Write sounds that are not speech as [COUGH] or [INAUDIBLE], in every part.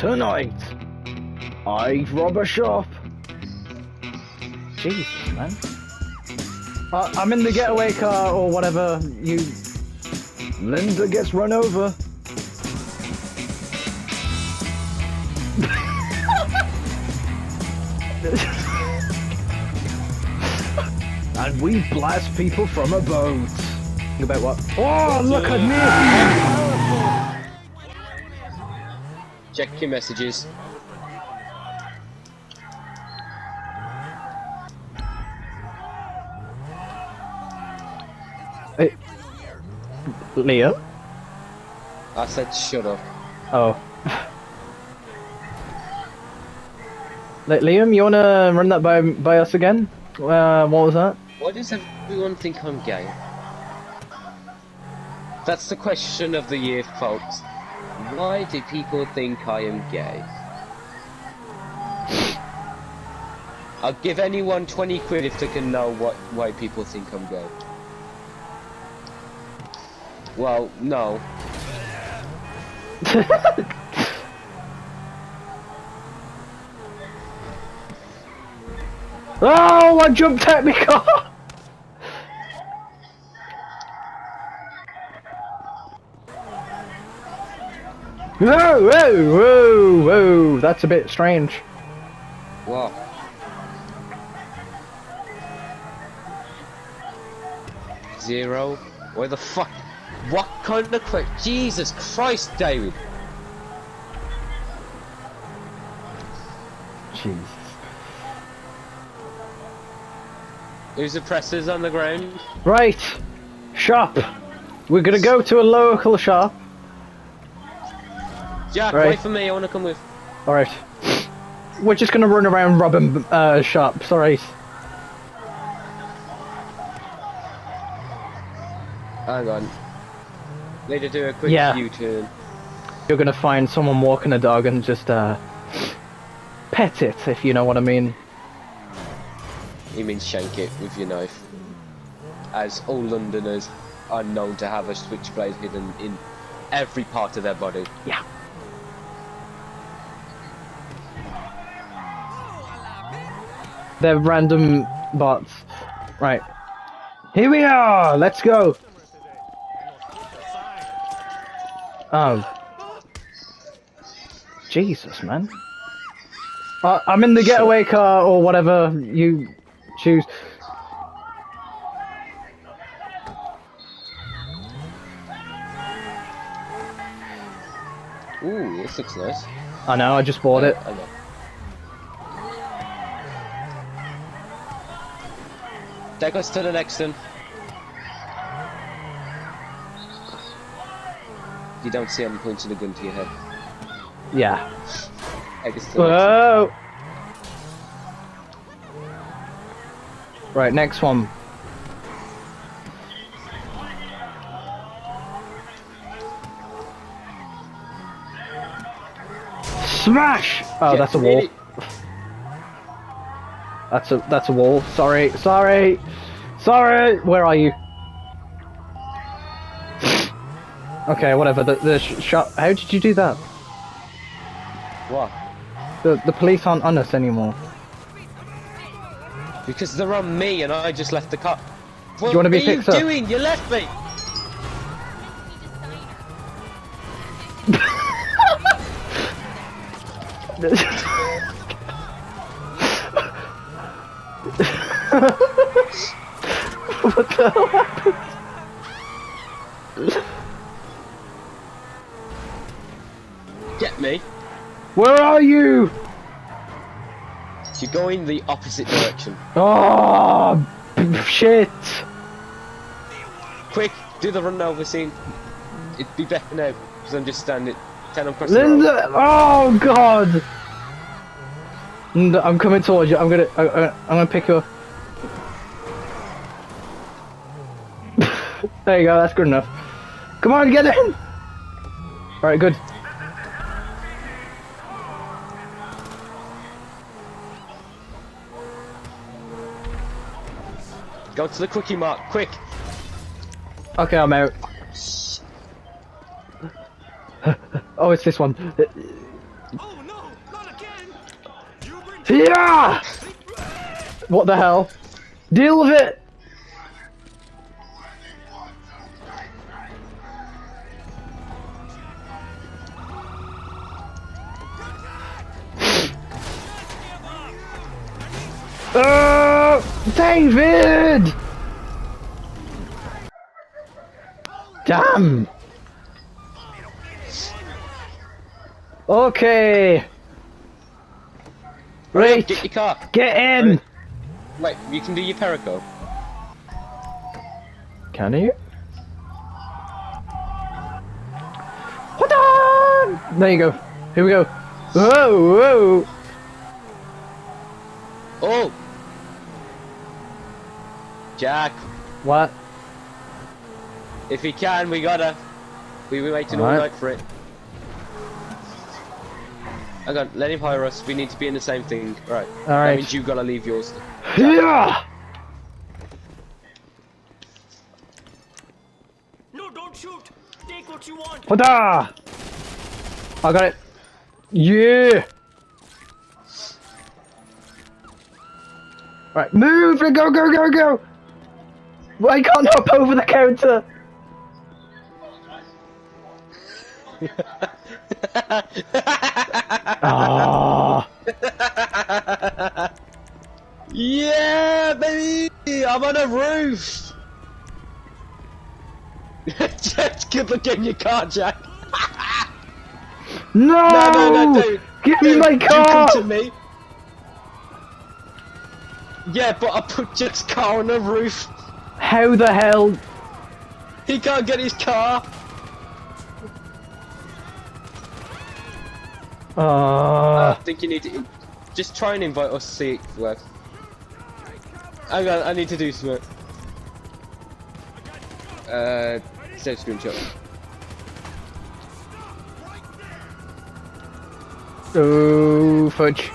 Tonight, I rob a shop. Jesus, man. Uh, I'm in the getaway car or whatever. You. Linda gets run over. [LAUGHS] and we blast people from a boat. Think about what? Oh, look at me! Check your messages. Hey. Leo? I said shut up. Oh. Le- Liam, you wanna run that by by us again? Uh, what was that? Why does everyone think I'm gay? That's the question of the year, folks. Why do people think I am gay? I'll give anyone 20 quid if they can know what why people think I'm gay. Well, no. [LAUGHS] Oh, I jumped at my car! Whoa, whoa, whoa, whoa, that's a bit strange. What? Zero? Where the fuck? What kind of quick? Jesus Christ, Dawid! Jesus. Who's the presses on the ground? Right, shop. We're gonna go to a local shop. Jack, Right. wait for me, I wanna come with. Alright. We're just gonna run around robbing uh, shops, alright. Hang on. Need to do a quick Yeah. U-turn. You're gonna find someone walking a dog and just uh, pet it, if you know what I mean. You mean shank it with your knife. As all Londoners are known to have a switchblade hidden in every part of their body. Yeah. They're random bots. Right. Here we are! Let's go! Oh. Jesus, man. Uh, I'm in the getaway car or whatever you choose. Ooh, this looks nice. I know, I just bought it. I know. Take us to the next one. You don't see him pointing a gun to your head. Yeah. Take us next. Whoa! Right, next one. Smash! Oh, Get that's a wall. That's a that's a wall. Sorry, sorry, sorry. Where are you? Okay, whatever. The the sh shot. How did you do that? What? The the police aren't on us anymore. Because they're on me and I just left the car. What you wanna be are you up? doing? You left me! [LAUGHS] what the hell happened? Get me. Where are you? You're going the opposite direction. Oh, shit. Quick, do the run over scene. It'd be better now, because I'm just standing. Ten them across. Linda, oh god. I'm coming towards you. I'm gonna, I, I, I'm gonna pick you up. There you go. That's good enough. Come on, get in. All right, good. Go to the quickie mark, quick! Okay, I'm out. [LAUGHS] oh, it's this one. Yeah! What the hell? Deal with it! Dawid! Damn! Okay. Right, Get your car. get in! Wait, you can do your perico. Can you? Hold on! There you go. Here we go. Whoa, whoa! Oh! Jack, What? if he can, we gotta. We were waiting all Alright. night for it. Hang on, let him hire us. We need to be in the same thing. Right. That Alright. means you gotta leave yours. Yeah! No, don't shoot! Take what you want! Hold on! I got it. Yeah! Right, move and go, go, go, go! I can't hop over the counter! Ah! Yeah, baby! I'm on a roof! [LAUGHS] Just good look in your car, Jack. No! No, no, no, dude. Give me Dude, my you come to me. Yeah, but I put Jack's car on the roof. How the hell? He can't get his car. Uh, I think you need to just try and invite us to see it work. Hang on, I need to do something. Uh, save screenshot. oh, fudge.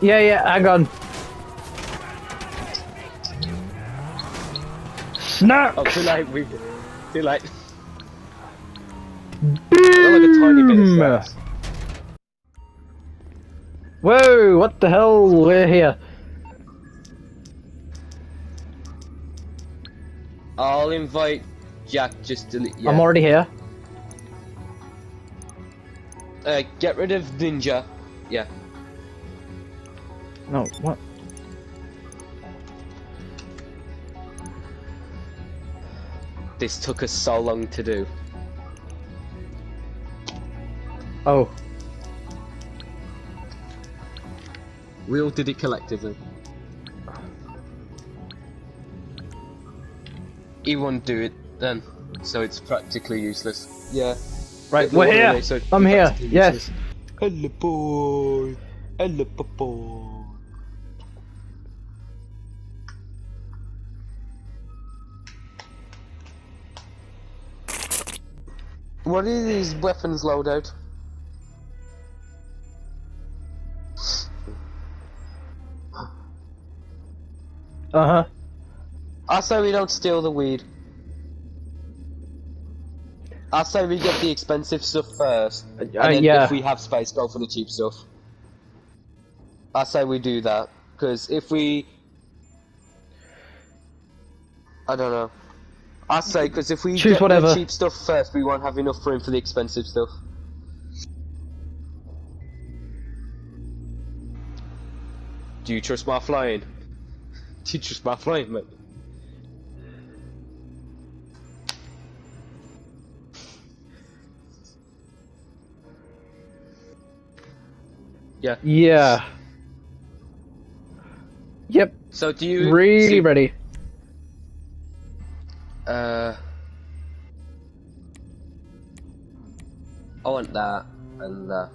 Yeah, yeah, hang on. Snacks! Oh, too late. We too late. Got like a tiny bit of Boom! Whoa, what the hell? We're here. I'll invite Jack just to. Yeah. I'm already here. Uh, get rid of Ninja. Yeah. No, what? This took us so long to do. Oh, We all did it collectively. He won't do it then, so it's practically useless. Yeah. right, we're here. no, so I'm here. Yes. useless. Hello, boy. Hello, boy. What are these weapons loadout? Uh huh. I say we don't steal the weed. I say we get the expensive stuff first, and Uh, then yeah. if we have space, go for the cheap stuff. I say we do that because if we, I don't know. I say because if we Choose get whatever. the cheap stuff first, we won't have enough room for the expensive stuff. Do you trust my flying? [LAUGHS] Do you trust my flying, mate? Yeah. Yeah. Yep. So do you Really see- ready. Uh, I want that and that.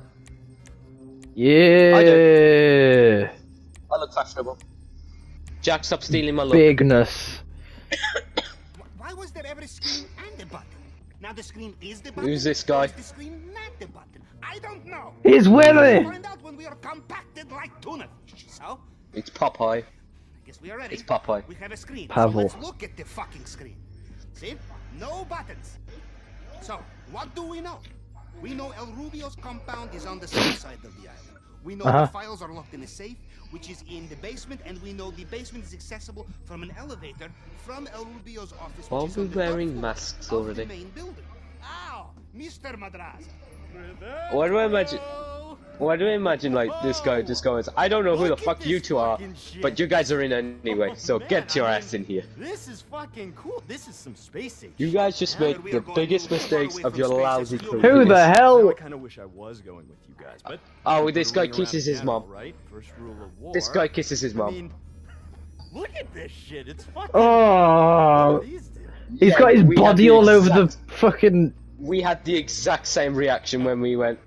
Yeah. I look fashionable. Jack, stop stealing my look. Bigness. Why was there ever a screen and a button? Now the screen is the button. Who's this guy? is the screen not the button? I don't know. He's We'll find out when we are compacted like tuna fish. So, It's Popeye. I guess we are ready. It's Popeye. We have a screen. Pavel. So let's look at the fucking screen. See? No buttons. So, what do we know? We know El Rubio's compound is on the south side of the island. We know Uh-huh. the files are locked in a safe, which is in the basement, and we know the basement is accessible from an elevator from El Rubio's office. Why are we on the top wearing floor masks of already? The main building. Ow, Mr. Madrazo. Why do I imagine? Why do I imagine like this guy just going? I don't know who the fuck you two are, shit. but you guys are in anyway. Oh, So man, get your I ass mean, in here. This is fucking cool. This is some space age. You guys just Now made the biggest mistakes of your lousy as career. Who the hell? I kind of wish I was going with you guys, but Oh, this guy Ring around kisses his mom. Right? First rule of war. This guy kisses his mom. look at this shit. It's fucking. Oh, What do these do? he's Yeah, got his body all over the fucking. We had the exact same reaction when we went.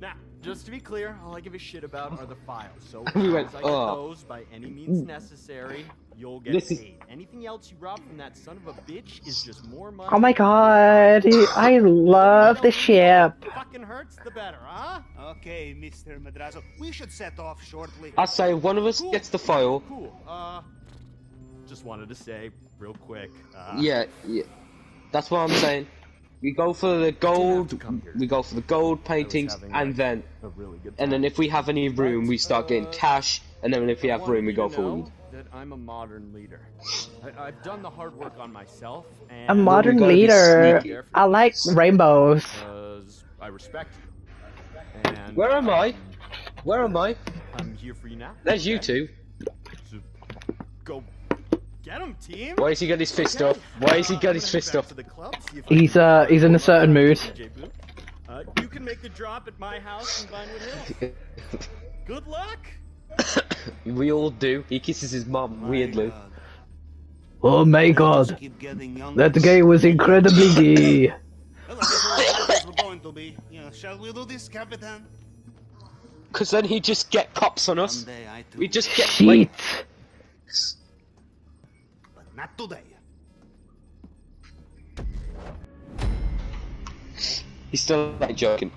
Now, just to be clear, all I give a shit about are the files. So [LAUGHS] We went, I get "Oh." those by any means necessary, you'll get This is- paid. Anything else you rob from that son of a bitch is just more money. Oh my god, I love the ship. Fucking hurts, the better, huh? Okay, Mr. Madrazo, we should set off shortly. I say one of us Cool. gets the file. Cool. Uh, just wanted to say real quick. Uh, Yeah, yeah. That's what I'm saying. We go for the gold. We go for the gold paintings, having, and like, then A really good. and then if we have any room, we start getting Uh, cash, and then if we have room, we go for know weed. That I'm a modern leader. I, I've done the hard work on myself, and A modern leader. I like rainbows. Because I respect you. And Where am I? Where am I? I'm here for you now. There's you two. So go get him, team. Why has he got his fist Okay. up? Why has he Uh, got his fist head up? back to the club, see if I He's uh, he's in a certain mood. Uh, you can make the drop at my house in Vinewood Hills. Good luck. we all do. He kisses his mum My weirdly. God. Oh my god, keep getting younger. that gay was incredibly [LAUGHS] gay. Well, I guess we're as we're going to be. Yeah, shall we do this, Capitan? Cause then he just get cops on us. Someday I too. We just get Shit. like But not today. he's still like joking.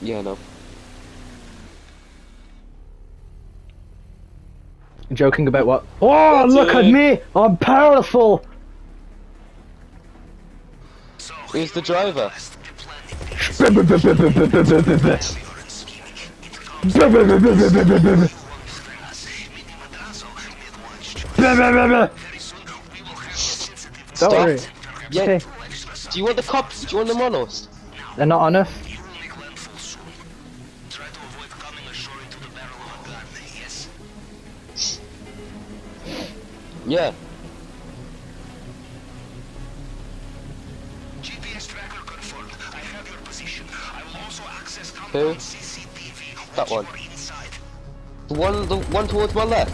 Yeah, no. Joking about what? Oh, look at me! I'm powerful! Who's the driver? [LAUGHS] Don't worry. Yeah. Okay. Do you want the cops? Do you want the monos? They're not on us. Yeah. GPS tracker confirmed. I have your position. I will also access Who? That one. The one, the one towards my left.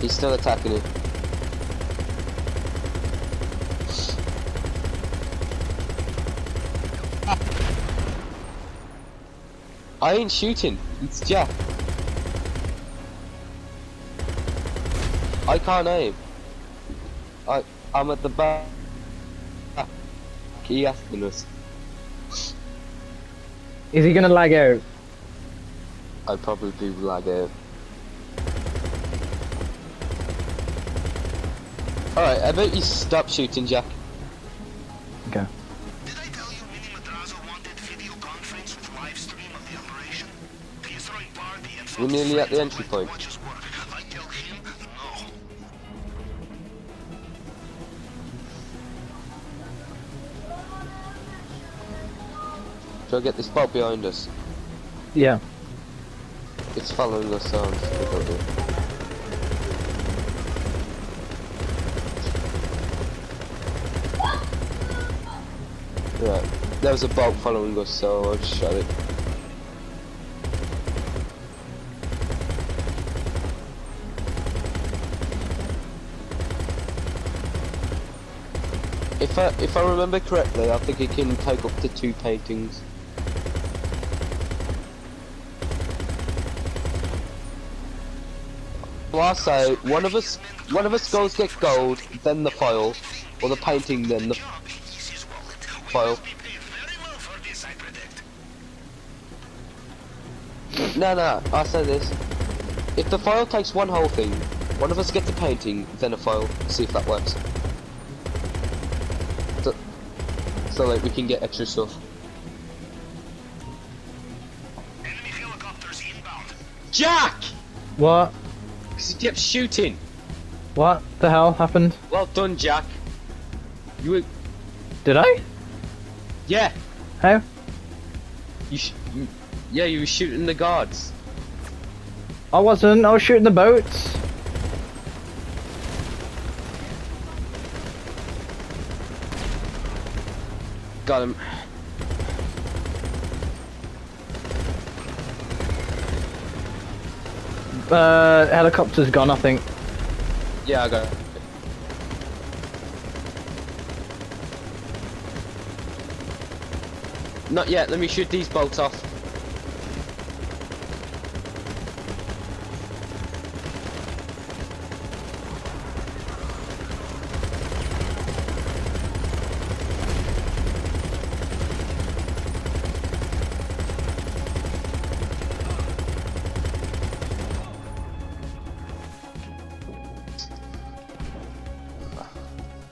He's still attacking you. I ain't shooting. It's Jack. I can't aim. I I'm at the back. He asking us. Is he gonna lag out? I'd probably be lag out. Alright, I bet you stop shooting, Jack. Okay. Did I tell you Mini Madrazo wanted video conference with live stream of the operation? He throwing party and We're nearly at the entry point. Try to get this boat behind us. Yeah. It's following us on. so we don't it. Right, there was a boat following us, so I just shot it. If I if I remember correctly, I think it can take up to two paintings. Well, I say one of us one of us goes get gold, then the file, or the painting, then the Job. He's his wallet. file. Be paid very well for this, I predict. No, no, I'll say this. If the file takes one whole thing, one of us gets a painting, then a file, see if that works. So, so like, we can get extra stuff. Enemy helicopters inbound. Jack! What? Because he kept shooting. What the hell happened? Well done, Jack. You were, Did I? yeah, How? you, sh yeah, you were shooting the guards. I wasn't. I was shooting the boats. Got him. Uh, helicopter's gone, I think. Yeah, I got it. Not yet, let me shoot these bolts off.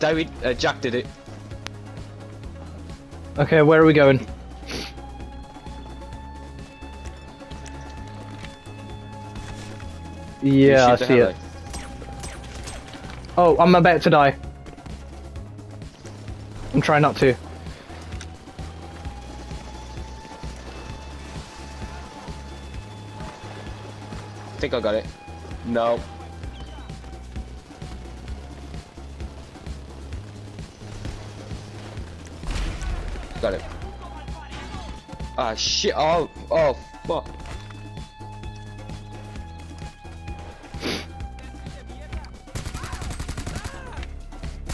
Dawid, uh, Jack did it. Okay, where are we going? Yeah, I see it. Oh, I'm about to die. I'm trying not to. I think I got it. No. Ah shit! Oh, oh, fuck!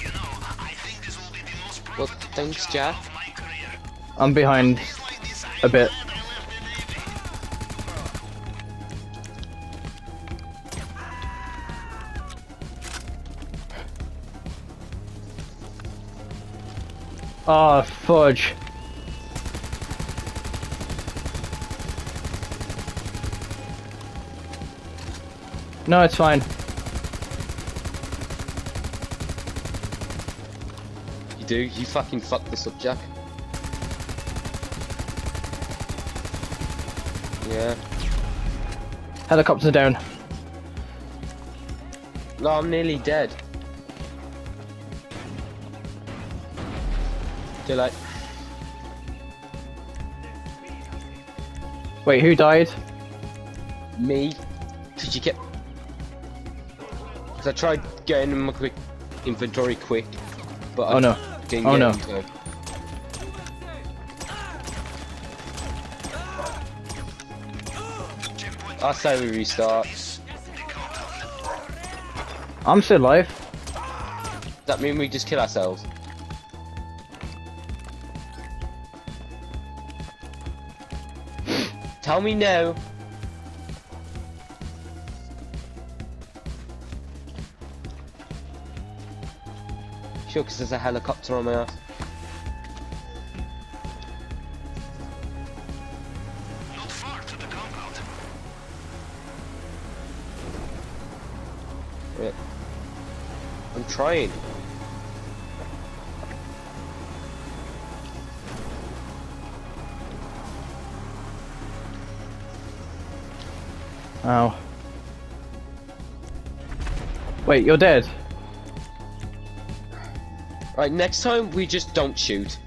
You know, I think this will be the most Well, thanks, Jack. of my career. I'm behind a bit. I left the Navy. Oh, fudge. No, it's fine. You do? You fucking fucked this up, Jack. Yeah. Helicopter down. No, I'm nearly dead. Too late. Wait, who died? Me? Did you kept. Cause I tried getting in my quick inventory quick, but I Oh, no. didn't Oh, get no. I say we restart. is the countdown. I'm still alive. Does that mean we just kill ourselves? Tell me no. Sure, because there's a helicopter on my ass. Not far to the compound. Wait. I'm trying. Oh. Wait, you're dead? Right, next time we just don't shoot.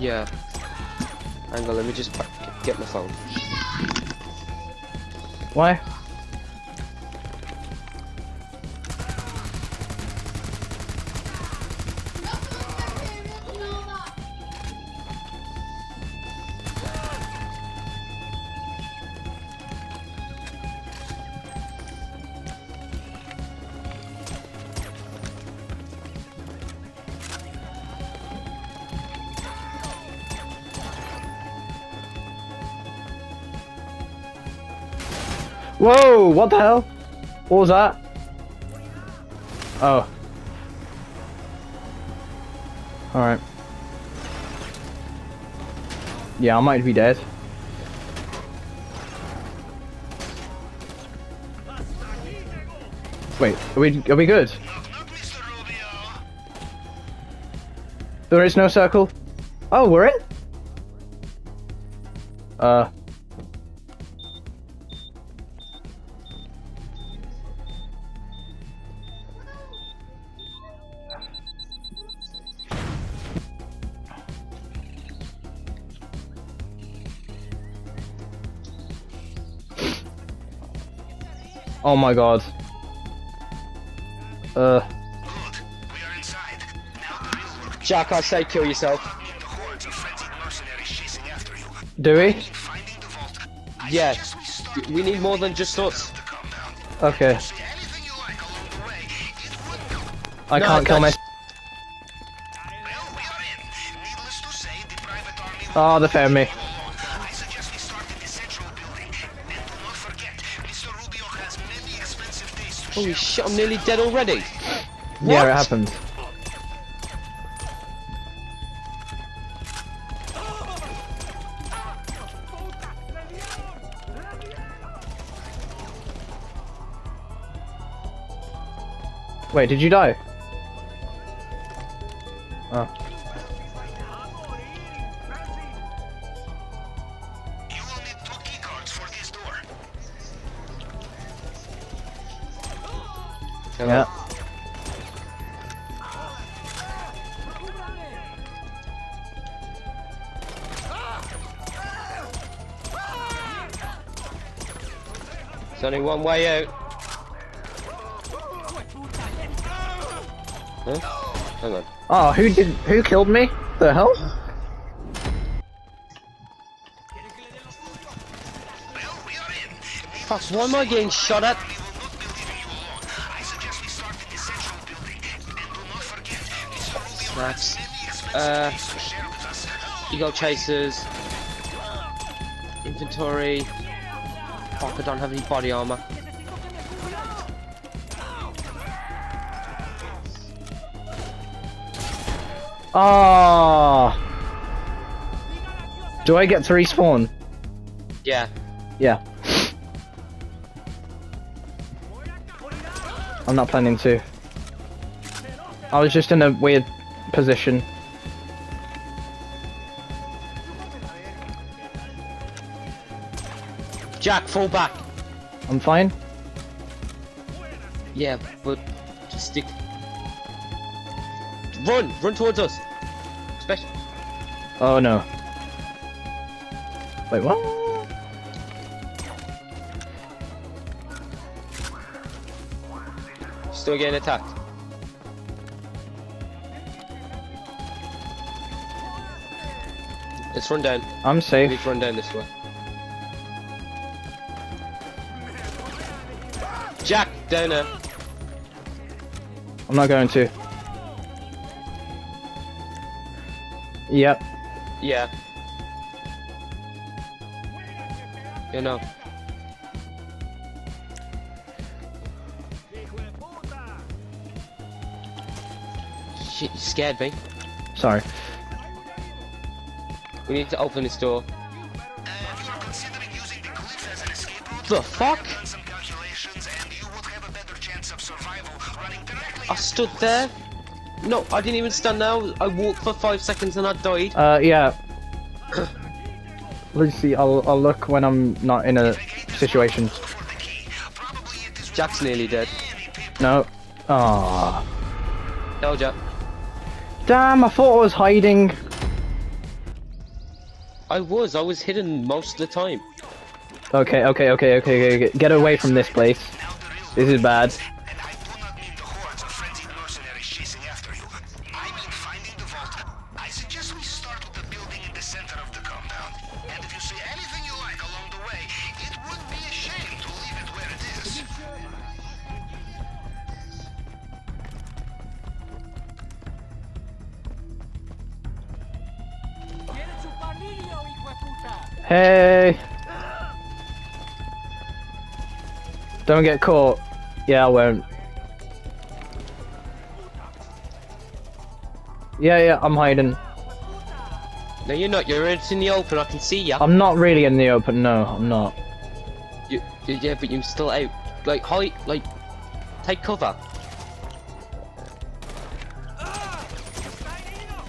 Yeah. Hang on, let me just get my phone. Why? Whoa, what the hell? What was that? Oh. Alright. Yeah, I might be dead. Wait, are we are we good? There is no circle. Oh, we're in. Uh. Oh my god. Uh. Good. We are inside. Now the real work Jack, I say kill yourself. begins. The hordes of frenzied mercenaries chasing after you. Do we? Finding the vault. I Yeah. we need more than just us. Okay. See anything you like along the way. It would help. I No, can't kill my. that's- Well, we are in. Needless to say, the private Oh, they found me. Holy shit, I'm nearly dead already. Yeah, What? it happened. Wait, did you die? Hello. Yeah. There's only one way out. Huh? Hang on. Oh, who did? Who killed me? The hell? Well, we are in. Fuck, why am I getting shot at? Mr. Rubio That's, has many expensive uh, days to share with us. Eagle chasers. Inventory. Fuck, I don't have any body armor. Ah. Do I get to respawn? Yeah. Yeah. I'm not planning to. I was just in a weird position. Jack, fall back. I'm fine. Yeah, but just stick. Run! Run towards us! Especially. Oh no. Wait, what? Still getting attacked. Let's run down. I'm safe. to run down this way. Jack, down there. I'm not going to. Yep. Yeah. You know. Shit, you scared me. Sorry. We need to open this door. You are considering using the cliff as an escape route? The fuck? Done some calculations, and you would have a better chance of survival running directly I stood there. No, I didn't even stand there. I walked for five seconds and I died. Uh, yeah. [COUGHS] Lucy, I'll I'll look when I'm not in a situation. for the key. Probably it is Jack's nearly dead. No. Ah. No, Jack. Damn! I thought I was hiding. I was. I was hidden most of the time. Okay, okay, okay, okay, okay. Get away from this place. This is bad. Hey. Don't get caught. Yeah, I won't. Yeah, yeah, I'm hiding. No, you're not. You're in the open. I can see you. I'm not really in the open. No, I'm not. You, you- yeah, but you're still out. Like, hide. Like, take cover.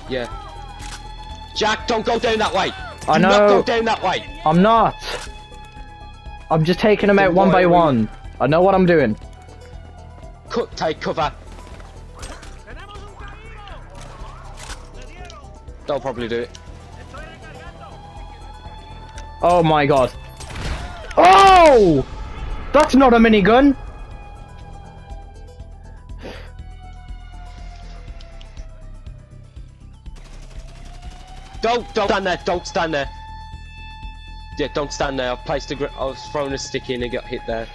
Yeah. Jack, don't go down that way. I Do not know. go down that way. I'm not. I'm just taking them Then out one by we- one. I know what I'm doing. Cook, Take cover. They'll probably do it. Oh my god. Oh! That's not a minigun. Don't, don't stand there. Don't stand there. Yeah, don't stand there. I placed a. gr- I was throwing a stick in and got hit there.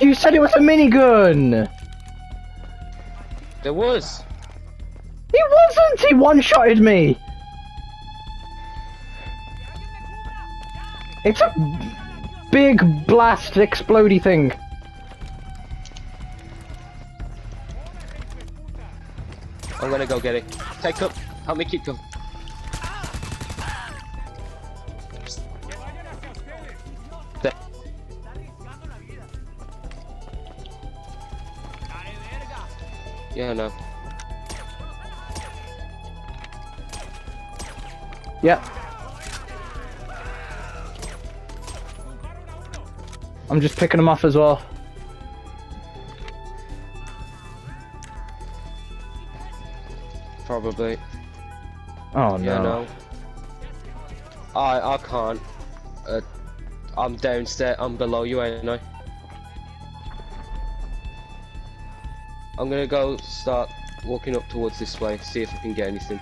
You said it was a minigun. There was. He wasn't. He one-shotted me. It's a big blast explodey thing. I'm gonna go get it. Take up. Help me keep going. Yeah, no. Yep. I'm just picking them off as well. Probably. Oh Yeah, no. no. I I can't. Uh, I'm downstairs. I'm below you, ain't I? I'm gonna go start walking up towards this way. See if I can get anything.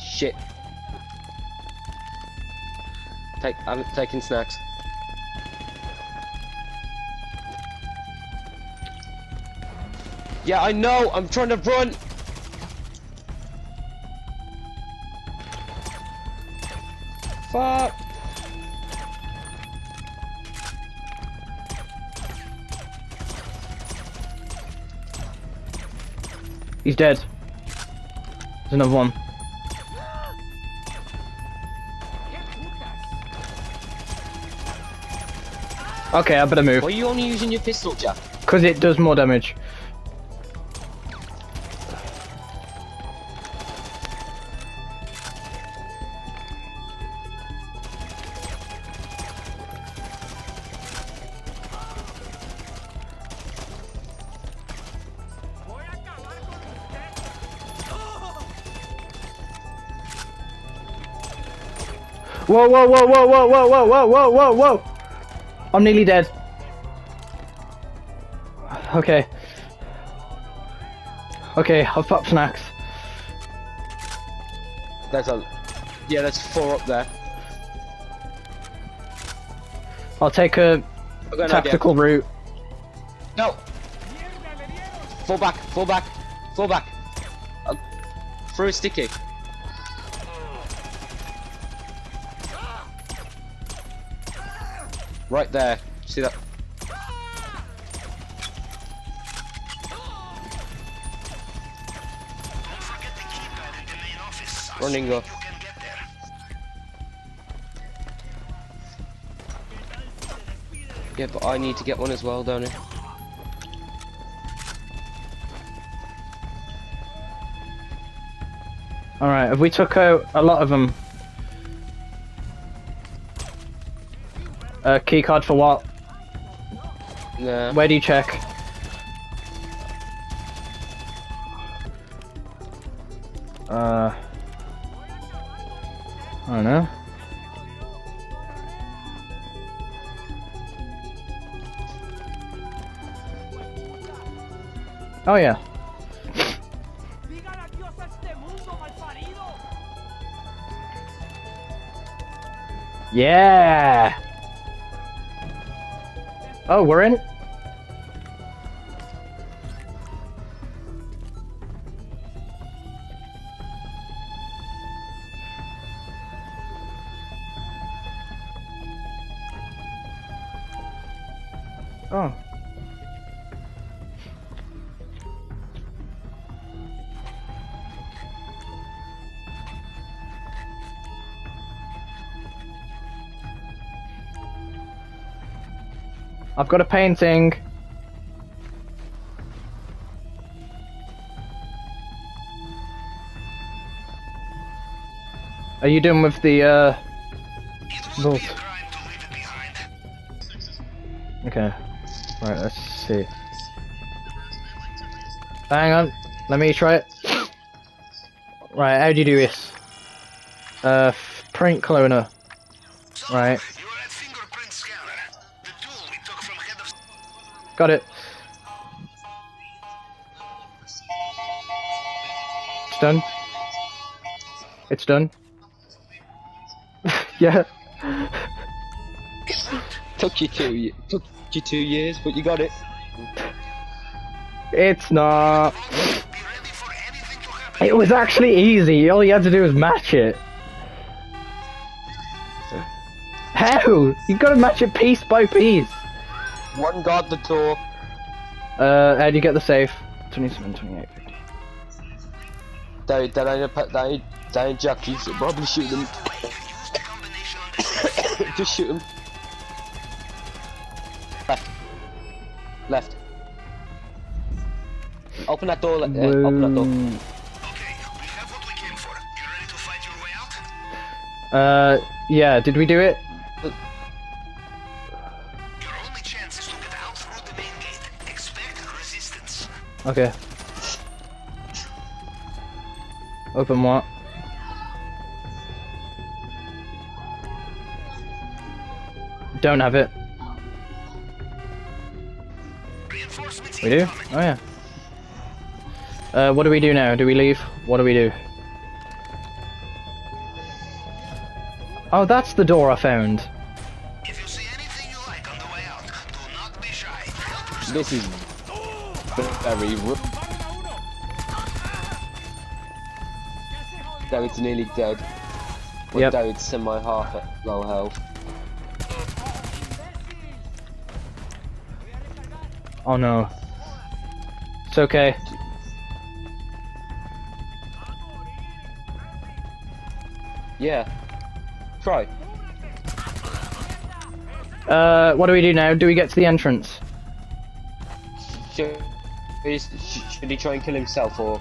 Shit. Take. I'm taking snacks. Yeah, I know. I'm trying to run. Fuck. He's dead. There's another one. Okay, I better move. Why are you only using your pistol, Jack? Because it does more damage. Whoa, whoa, whoa, whoa, whoa, whoa, whoa, whoa, whoa, whoa, whoa! I'm nearly dead. Okay. Okay, I've popped snacks. There's a. Yeah, there's four up there. I'll take a an idea. tactical route. No. Fall back. Fall back. Fall back. Uh, throw a sticky. Right there. See that? Running there. Yeah, but I need to get one as well, don't I? Alright, have we took out a lot of them? Uh, key card for what? Nah. Where do you check? Uh, I don't know. Oh yeah. ¡Digan adiós a este mundo malparido! Yeah. Oh, we're in. I've got a painting. Are you done with the, uh... Okay. Right, let's see. Hang on. Let me try it. Right, how do you do this? Uh, print cloner. Right. Got it. It's done. It's done. [LAUGHS] yeah. Took you two. Took you two years, but you got it. It's not. be ready for anything to happen. It was actually easy. All you had to do was match it. How? You gotta match it piece by piece. One guard the door. Uh, how do you get the safe? 27, 28, 50. That, that ain't a pa- that ain't, that ain't Jack. You should probably shoot them. Use the combination on the screen. Just shoot them. Left. Left. Open that door. le- Uh, open that door. Okay, we have what we came for. You ready to fight your way out? Uh, yeah, did we do it? Okay. Open what? Don't have it. We do? Oh yeah. Uh, what do we do now? Do we leave? What do we do? Oh, that's the door I found. If you see anything you like on the way out, do not be shy. This is very. Dawid's nearly dead. Well, Yep. Dawid's semi half at low health. Oh no. It's okay. Yeah. Try. Uh, what do we do now? Do we get to the entrance? Should, is, should he try and kill himself or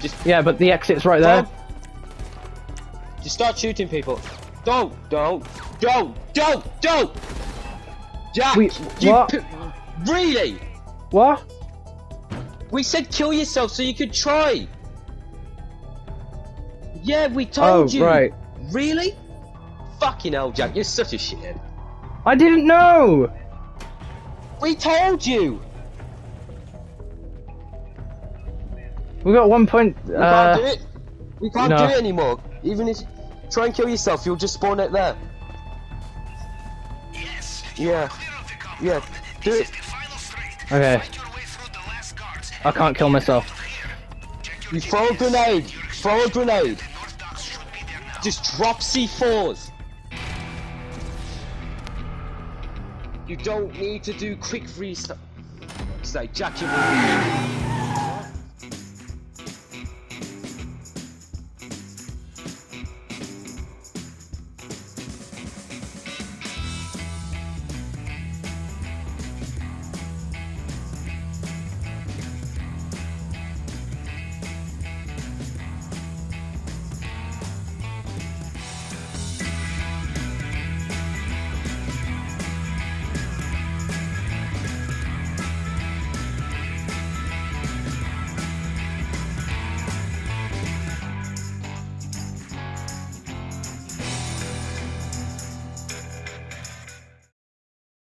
just Yeah, but the exit's right there. Just start shooting people. Don't, don't, don't, don't, don't. Jack, We- you what? really? What? We said kill yourself so you could try. Yeah, we Oh, told you. right. Really? Fucking hell, Jack, you're such a shithead. I didn't know! We told you. We got one point. We Uh, can't do it. We can't no. do it anymore. Even if try and kill yourself, you'll just spawn it there. Yes. Yeah. Clear of the compound. Yeah. Do This it. is the final. Okay. Fight your way through the last guards. I can't kill myself. Here. Check your You throw a grenade. Throw a grenade. The north docks should be there now. Just drop C4s. You don't need to do quick restart. It's like Jack, you will